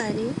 Hi,